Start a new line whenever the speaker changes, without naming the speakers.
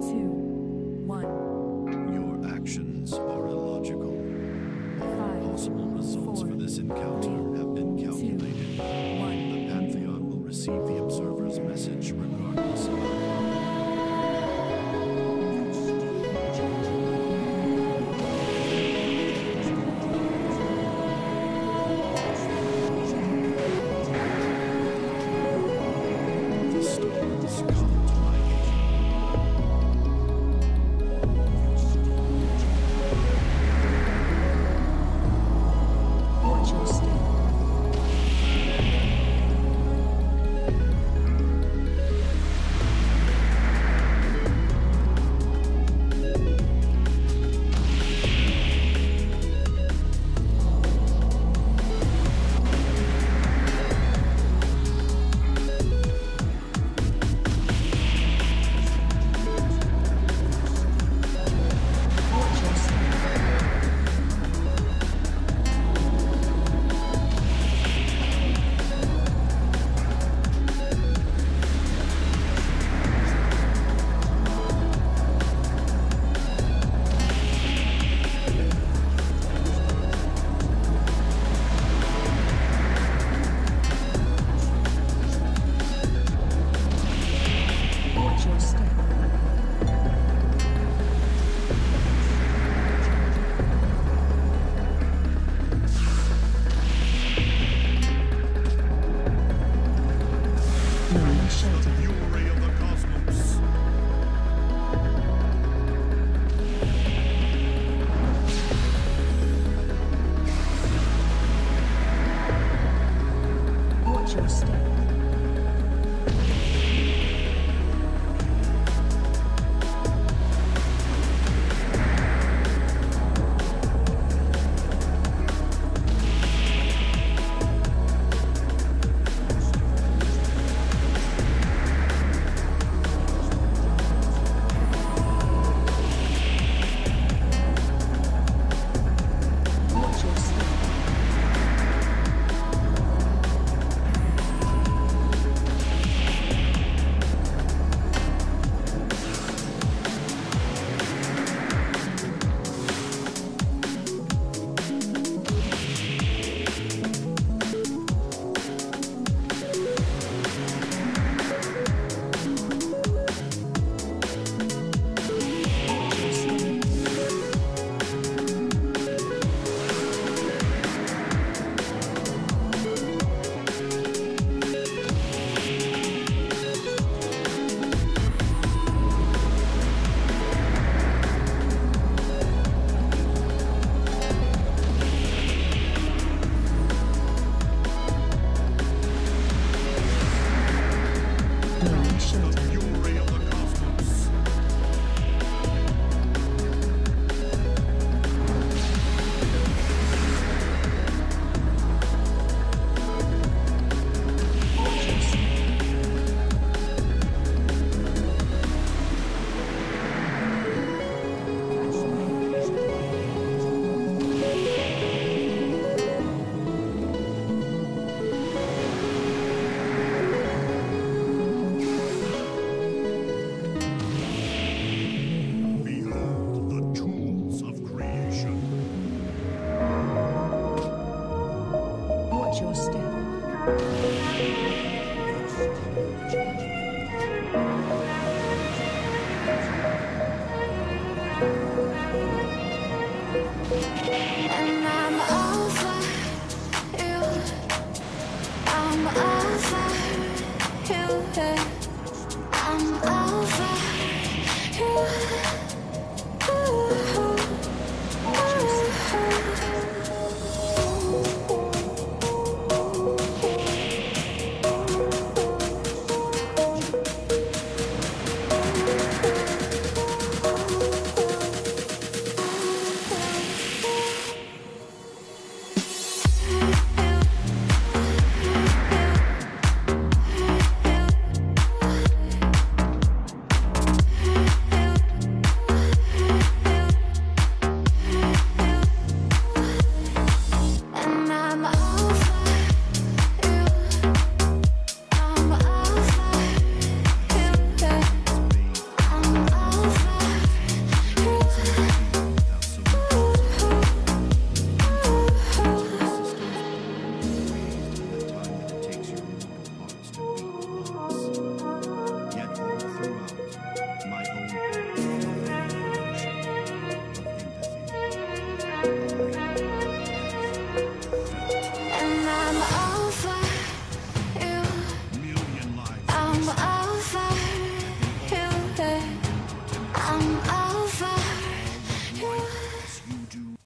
two, one.
Your actions are illogical.
All
possible results for this encounter have been
majesty. your step.
I'm